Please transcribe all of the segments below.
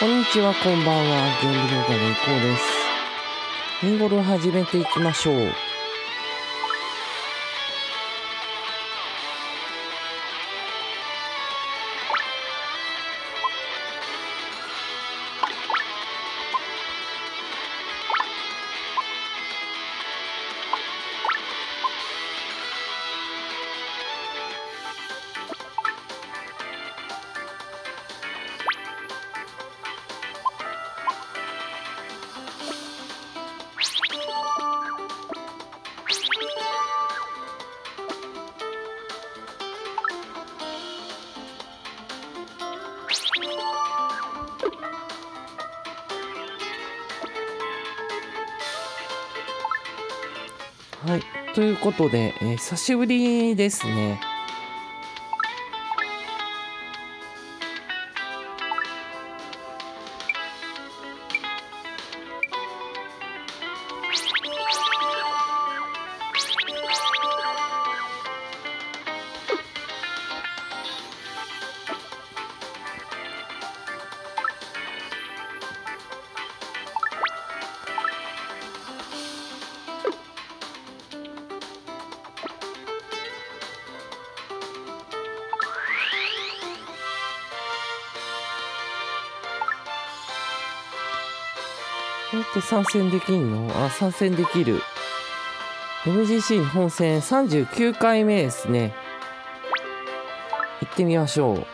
こんにちは、こんばんは。ゲーム動画のいこうです。ミンゴルを始めていきましょう。ことで、えー久しぶりですね。こうやって参戦できんの？あ、参戦できる。MGC 本戦39回目ですね。行ってみましょう。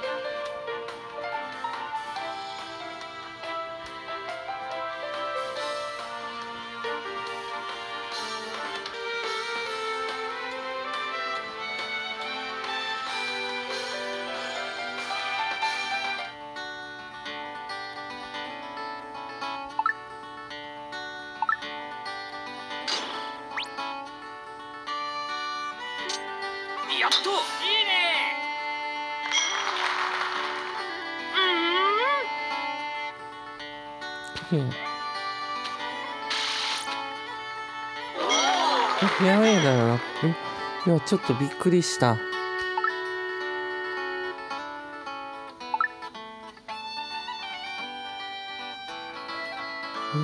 やっといいね綺麗えフェアウェイだよな。んいや、ちょっとびっくりした。え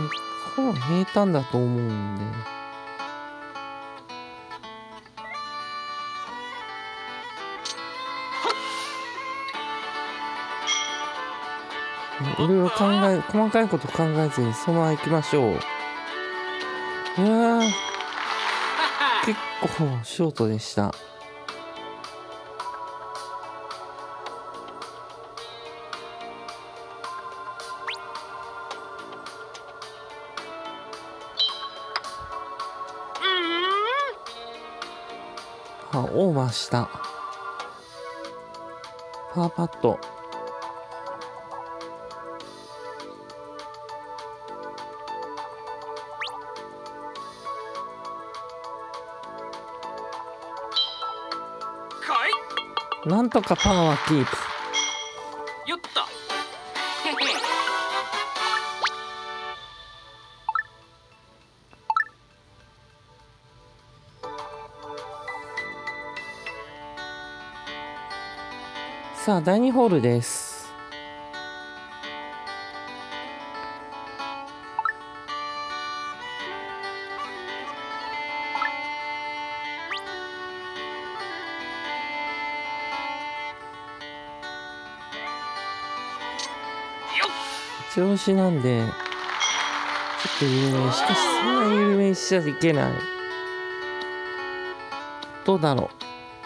これは平坦だと思うんで。いろいろ考え、細かいこと考えずにそのまま行きましょう。いや、結構ショートでした。あ、オーバーした。パーパット。なんとかパーはキープ。よっとさあ、第2ホールです。調子なんで、ちょっと緩めに。しかし、そんな緩めにしちゃいけない。どうだろ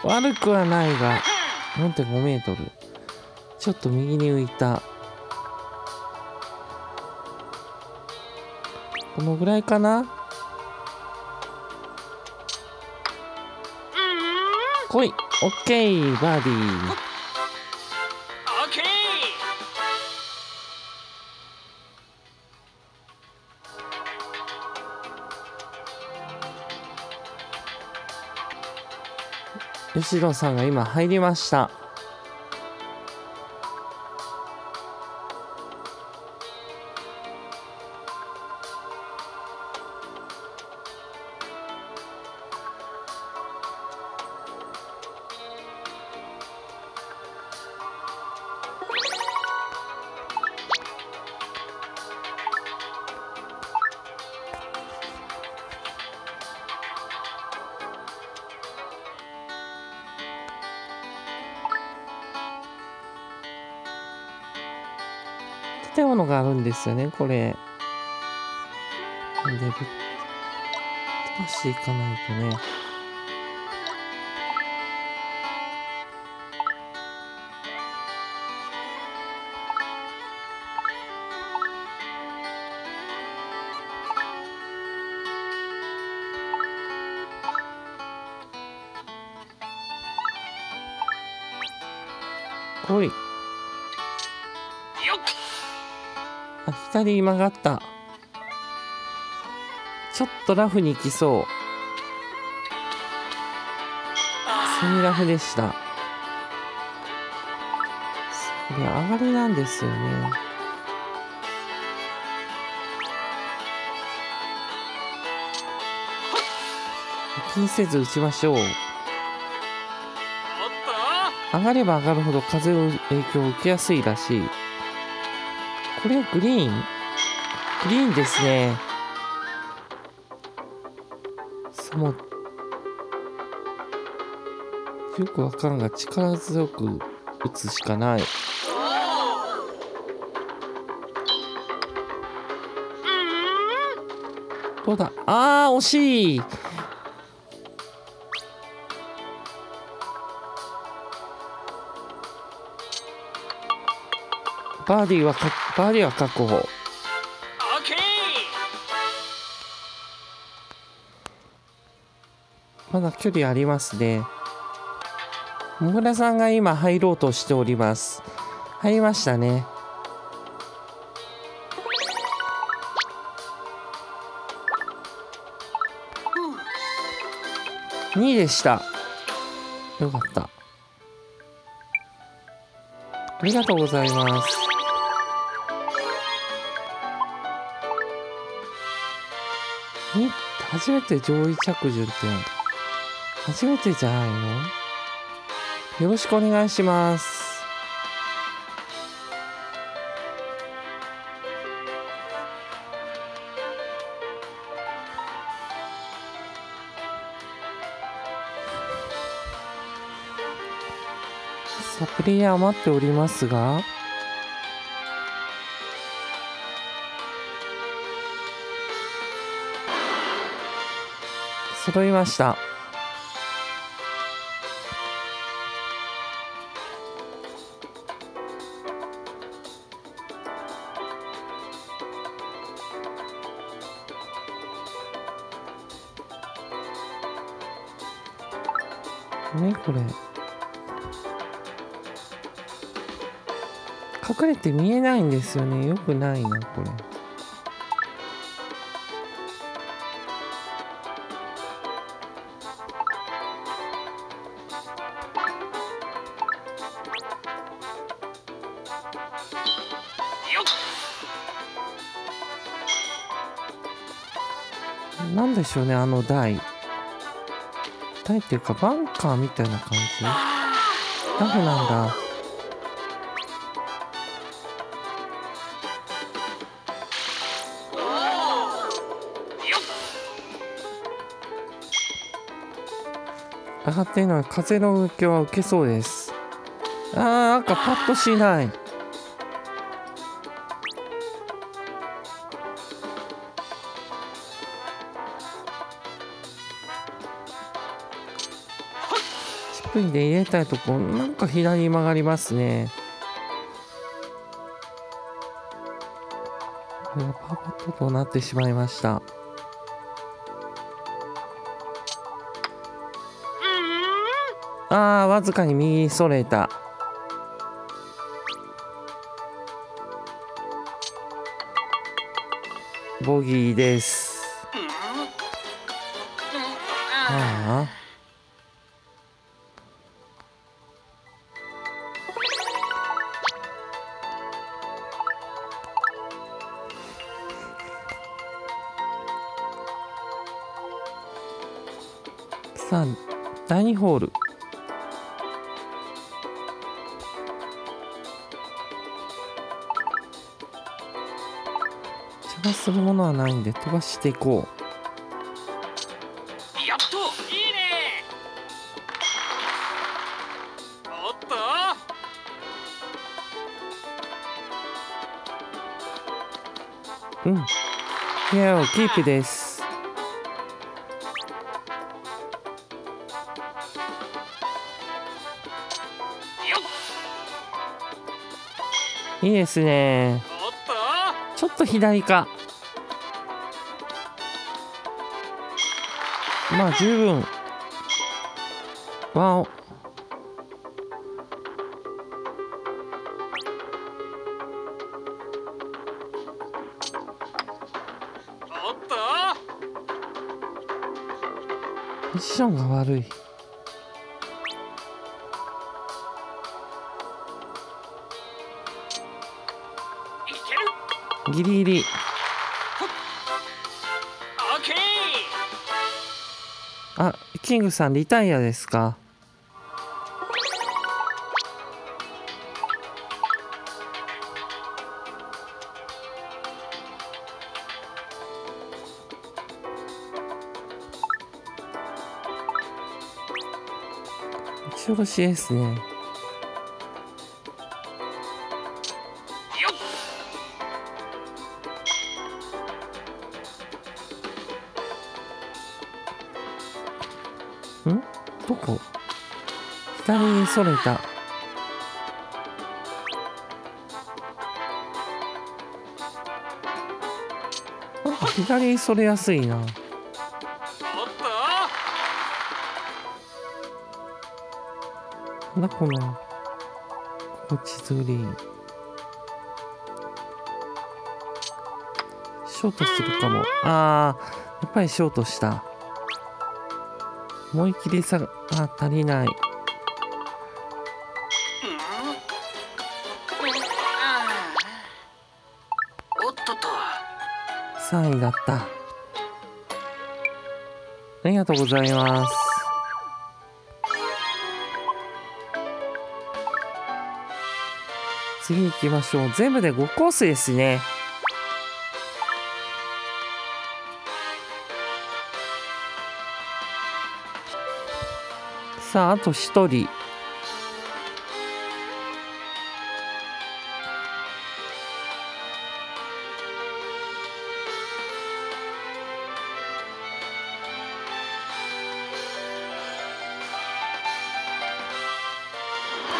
う。悪くはないが、4.5メートル。ちょっと右に浮いた。このぐらいかな来いオッケーバーディー後ろさんが今入りました。建物があるんですよねこれでぶっ飛ばしていかないとねあ左に曲がった。ちょっとラフに行きそう。セミラフでした。それ上がりなんですよね。気にせず打ちましょう。上がれば上がるほど風の影響を受けやすいらしいこれグリーン？グリーンですね。さもよくわからんが力強く打つしかない。どうだ？あー惜しい。バーディーはかバーディーは確保。まだ距離ありますね。もぐらさんが今入ろうとしております。入りましたね。2位でした。よかった。ありがとうございます。初めて上位着順って初めてじゃないの？よろしくお願いします。さあプレイヤー待っておりますが。揃いました。ねこれ。隠れて見えないんですよね。よくないなこれ。なんでしょうねあの台。台っていうかバンカーみたいな感じ？ラフなんだ。よっ上がっているのは風の影響は受けそうです。あーなんかパッとしない。チップインで入れたいとこなんか左に曲がりますね。これはパーパットとなってしまいました。あーわずかに右にそれた。ボギーです。うん。うん。あ？さあ第2ホール。邪魔するものはないんで飛ばしていこう。やっといいね。おっと。うん。部屋をキープですいいですね。ちょっと左か。まあ十分。わお。ポジションが悪いいギリギリ。あキングさんリタイアですか？打ち下ろしですね。ん？どこ？左にそれた。なんか左にそれやすいな。おっとなんだこのここ地図グリーンショートするかも。あーやっぱりショートした。思い切りさあ足りない。おっとっと3位だった。ありがとうございます。次行きましょう。全部で5コースですね。さああと1人。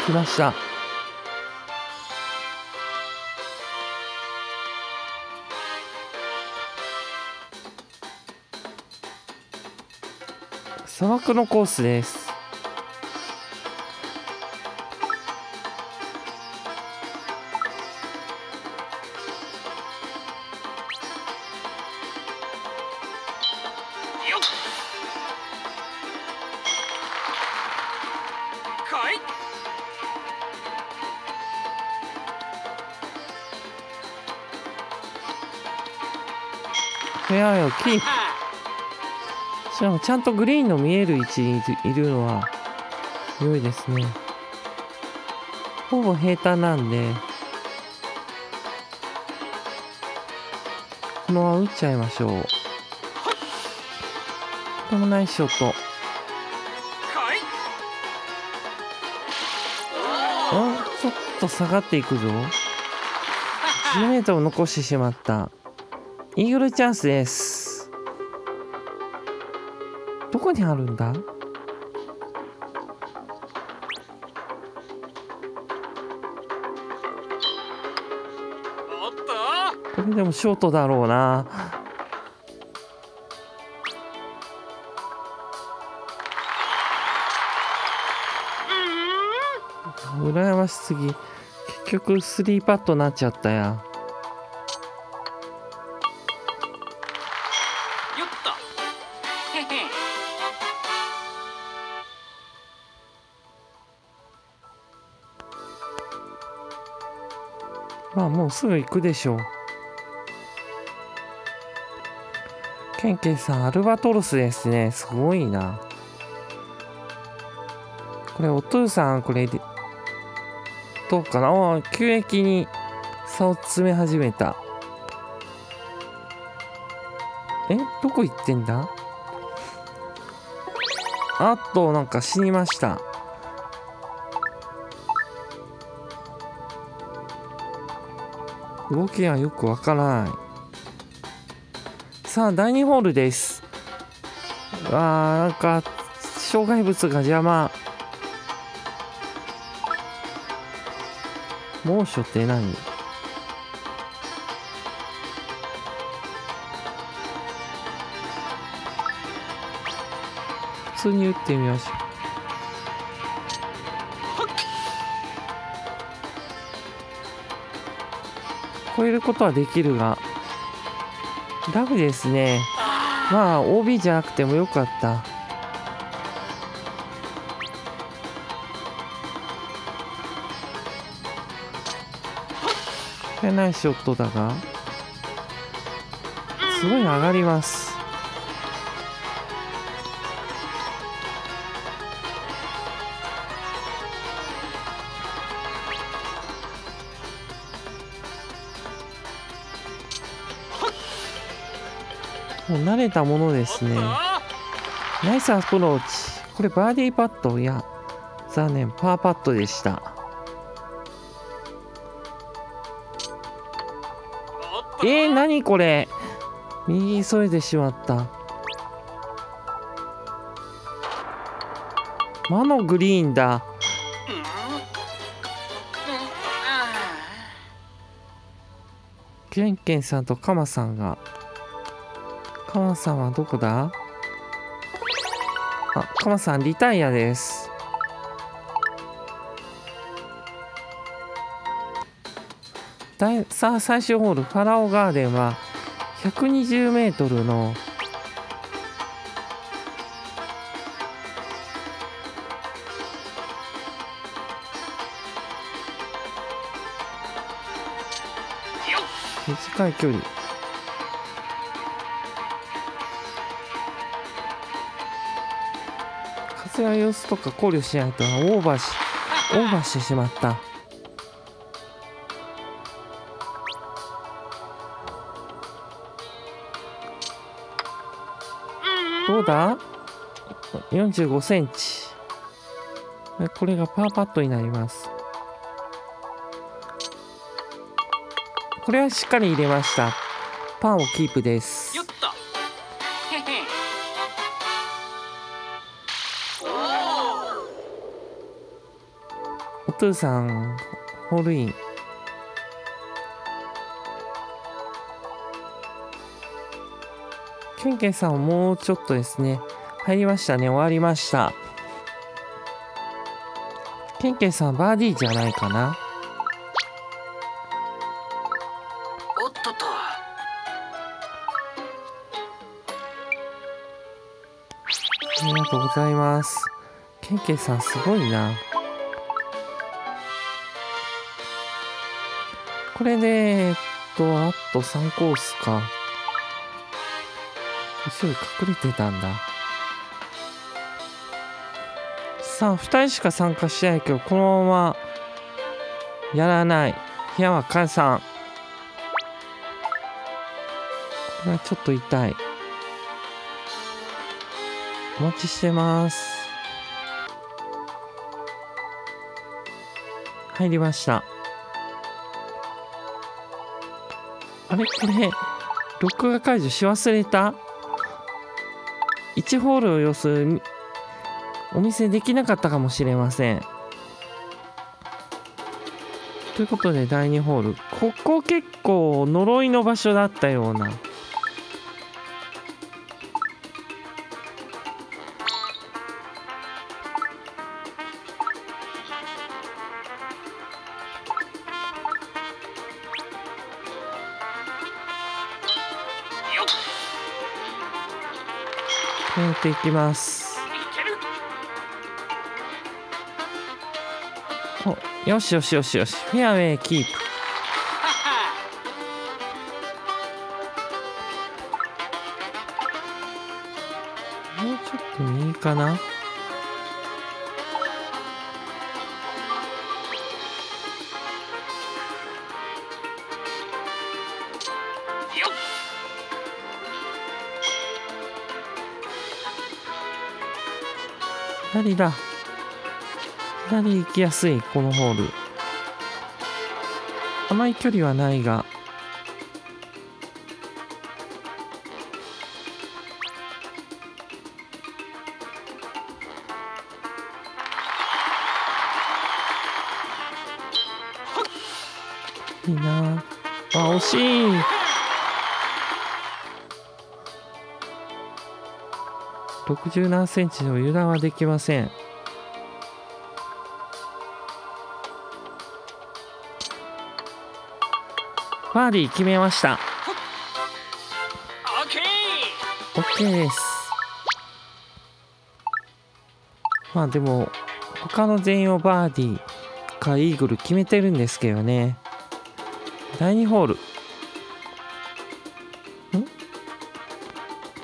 来ました。砂漠のコースです。しかもちゃんとグリーンの見える位置にいるのは良いですね。ほぼ平坦なんで。このまま打っちゃいましょう。とんでもないショット。あちょっと下がっていくぞ。10m を残してしまった。イーグルチャンスですどこにあるんだ？これでもショートだろうな。羨ましすぎ。結局3パットなっちゃったやまあもうすぐ行くでしょう。ケンケンさんアルバトロスですね。すごいな。これお父さんこれでどうかな？あ急激に差を詰め始めた。え？どこ行ってんだ？あとなんか死にました。動きがよくわからない。さあ第2ホールです。うわーなんか障害物が邪魔。猛暑って何？普通に打ってみましょう。超えることはできるがラグですね。まあ OB じゃなくてもよかった。これナイスショットだがすごい上がります。もう慣れたものですね。ナイスアプローチ。これバーディーパット。いや残念。パーパットでした。えー、何これ？右急いでしまった。魔のグリーンだ。ケンケンさんとカマさんが。カマさんはどこだ？あカマさんリタイアです。第さあ最終ホールファラオガーデンは120メートルのよっ。短い距離風や様子とか考慮しないとオーバーしオーバーしてしまった。どうだ？45センチ。これがパーパットになります。これはしっかり入れました。パーをキープです。おお父さんホールイン。ケンケンさんはもうちょっとですね。入りましたね。終わりました。ケンケンさんバーディーじゃないかな。おっとと。ありがとうございます。ケンケンさんすごいなこれでえっとあと3コースか。後ろに隠れてたんだ。さあ2人しか参加しないけどこのままやらない。部屋は解散これはちょっと痛い。お待ちしてます。入りました。あれこれ録画解除し忘れた？1ホールを要するにお見せできなかったかもしれません。ということで第2ホール。ここ結構呪いの場所だったような。いきます。およしよしよしよし。フェアウェイキープもうちょっと右かな？左だ。左行きやすい、このホール。甘い距離はないが。いいなあ、惜しい60何センチの油断はできません。バーディー決めました。オッケーです。まあでも他の全員をバーディーかイーグル決めてるんですけどね。第2ホール。ん？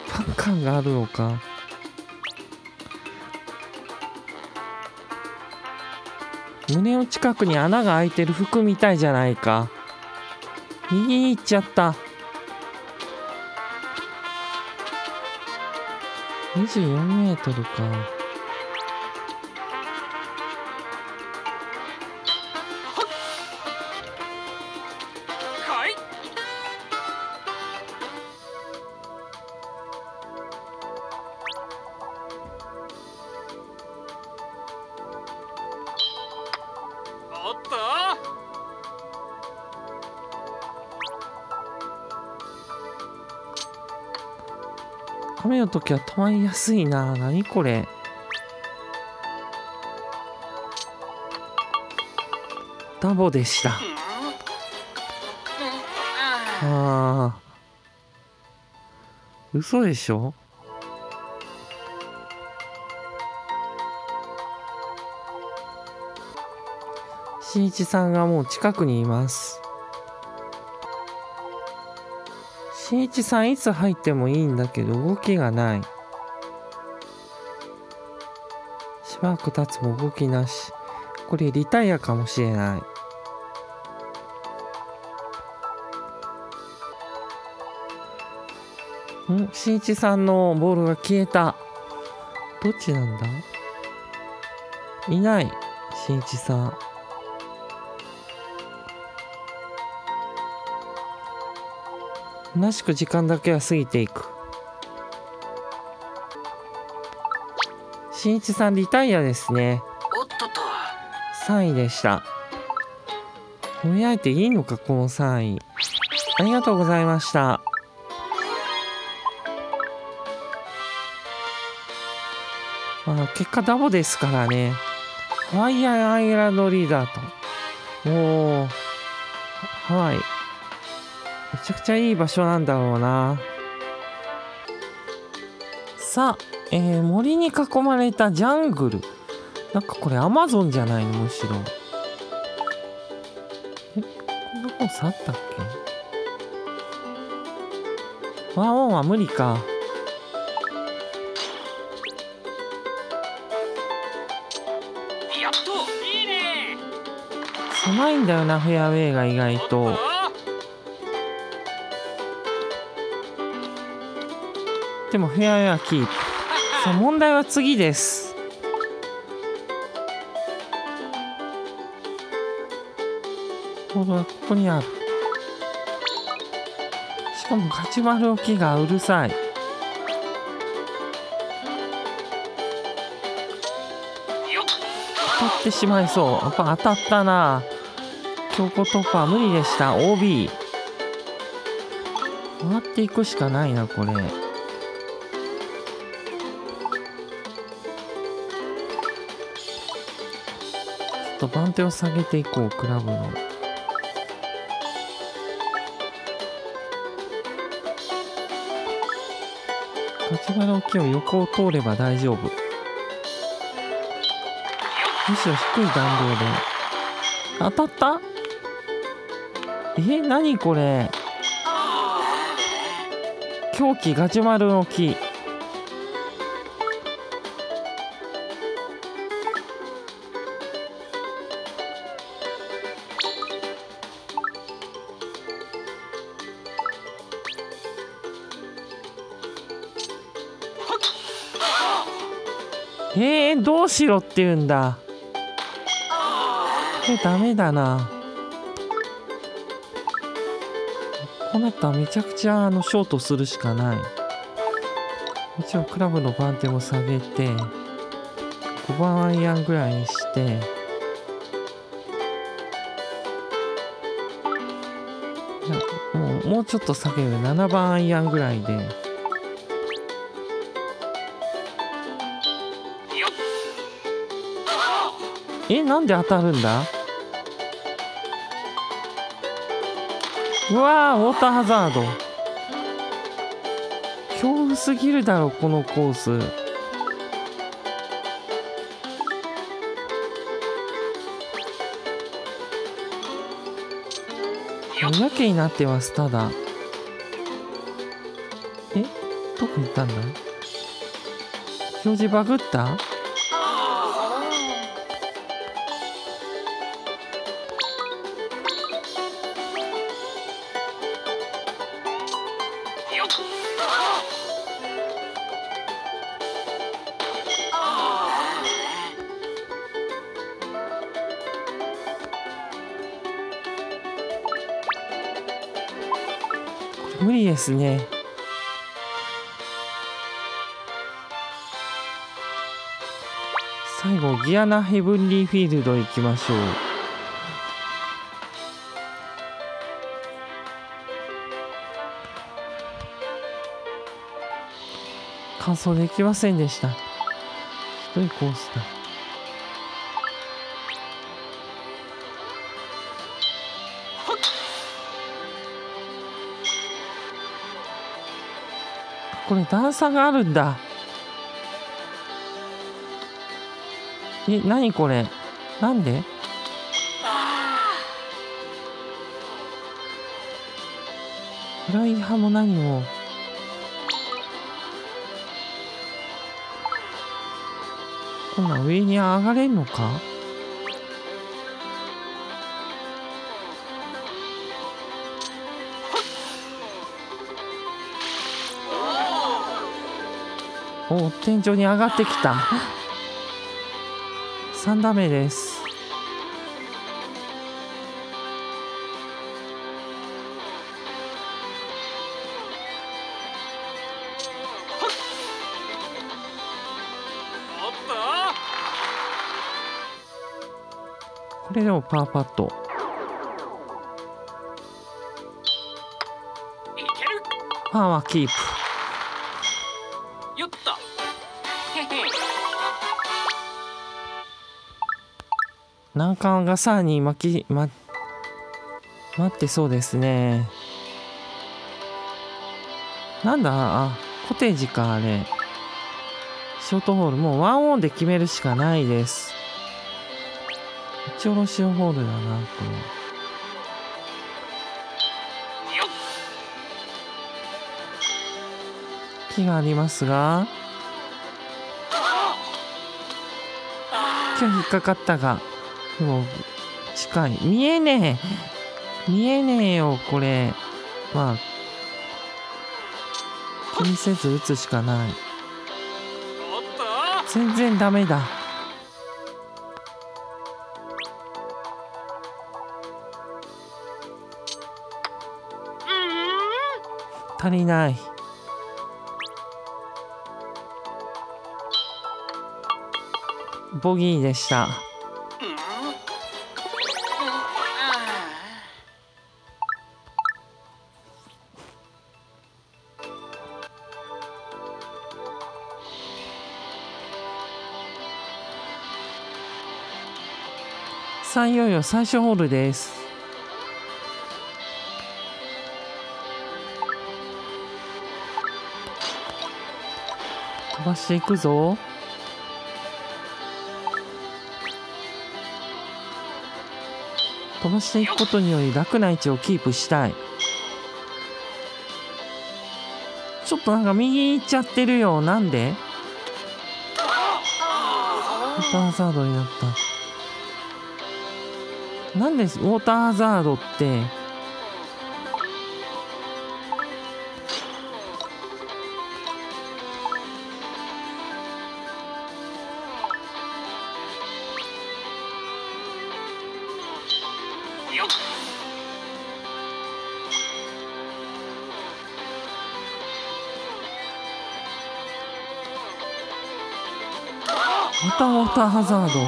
パンカンがあるのか。胸の近くに穴が開いてる服みたいじゃないか。右に行っちゃった。24メートルか。の時は止まりやすいな。何これ。ダボでした。ああー。嘘でしょ？しんいちさんがもう近くにいます。しんいちさんいつ入ってもいいんだけど動きがない。しばらく経つも動きなし。これリタイアかもしれない。ん？しんいちさんのボールが消えた。どっちなんだ？いないしんいちさん。虚しく時間だけは過ぎていく。しんいちさんリタイアですね。おっとっと。3位でした。褒められていいのかこの3位。ありがとうございました。まあ結果ダボですからね。ハワイアンアイランドリーダーと。もうハワイめちゃくちゃいい場所なんだろうな。さあ、えー森に囲まれたジャングル。なんかこれアマゾンじゃないの？むしろ。えこんなコースあったっけ？ワンオンは無理か。やっと。いいね。狭いんだよなフェアウェイが意外とでもフェアウェイはキープ。さあ問題は次です。ボールはここにある。しかも勝ち丸置きがうるさい。当たってしまいそう。やっぱ当たったな。強行突破無理でした。OB 回っていくしかないなこれ。っと番手を下げていこうクラブの。立花置きを横を通れば大丈夫。むしろ低い弾道で。当たった？え何これ？狂気ガジュマルの木。しろって言うんだ。これダメだな。こうなったらめちゃくちゃあのショートするしかない。もちろんクラブの番手も下げて5番アイアンぐらいにして。もうもうちょっと下げる。7番アイアンぐらいで。えなんで当たるんだ？うわーウォーターハザード。恐怖すぎるだろこのコース。やけになってますただ。えどこ行ったんだ？表示バグった？よっ無理ですね。最後ギアナヘブンリーフィールド行きましょう。完走できませんでした。ひどいコースだ。これ段差があるんだ。え何これ？なんで？フライ派も何も。こんなん上に上がれんのか？お天井に上がってきた。3打目です。パーパット。パーはキープ。よっと難関がさらに巻き、ま、待ってそうですね。なんだ？あコテージかあれ。ショートホール。もうワンオンで決めるしかないです打ち下ろしホールだなこれ木がありますが今日引っかかったがでも近い。見えねえ。見えねえよこれ。まあ気にせず打つしかない。全然ダメだ。足りない。ボギーでした。さあいよいよ最終ホールです。ばしていくぞ。飛ばしていくことにより楽な位置をキープしたい。ちょっとなんか右行っちゃってるよなんで。ウォーターハザードになった。なんでウォーターハザードって。ターハザード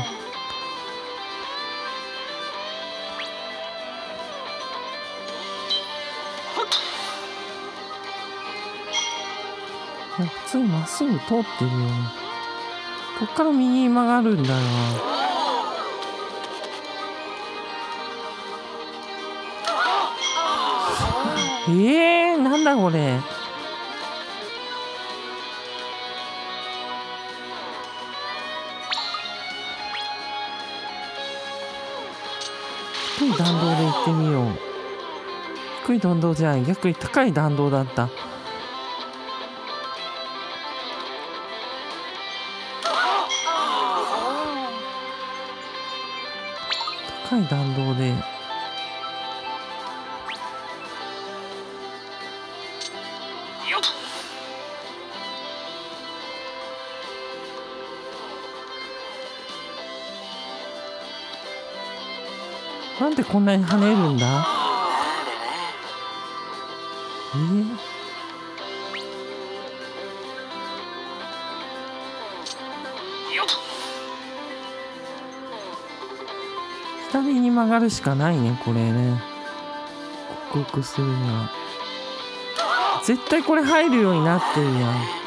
普通まっすぐ通ってるよねこっから右に曲がるんだよなえー、なんだこれ。い弾道で行ってみよう。低い弾道じゃない逆に高い弾道だった。高い弾道ででこんなに跳ねるんだ？あえ？ー、左に曲がるしかないねこれね。克服するには。絶対これ入るようになってるやん。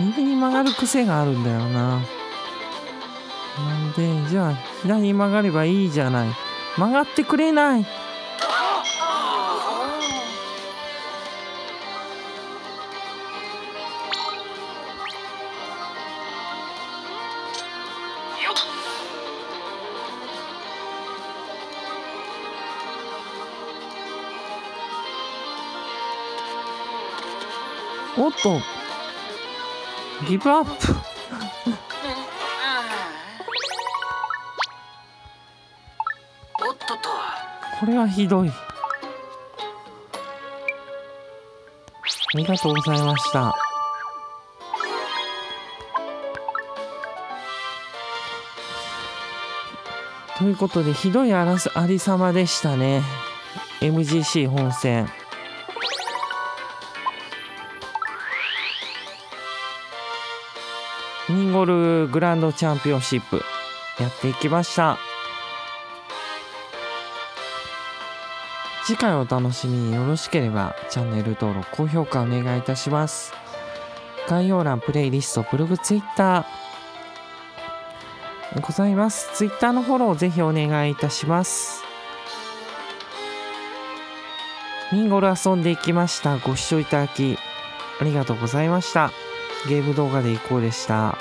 右に曲がる癖があるんだよな。なんでじゃあ左に曲がればいいじゃない。曲がってくれない。おっと。ギブアップおっととこれはひどい。ありがとうございました。ということでひどいあらありさまでしたね。MGC 本戦。ミンゴルグランドチャンピオンシップ。やっていきました。次回お楽しみによろしければチャンネル登録高評価お願いいたします。概要欄プレイリストブログツイッター。ございます。ツイッターのフォローぜひお願いいたします。ミンゴル遊んでいきました。ご視聴いただきありがとうございました。ゲーム動画でいこうでした。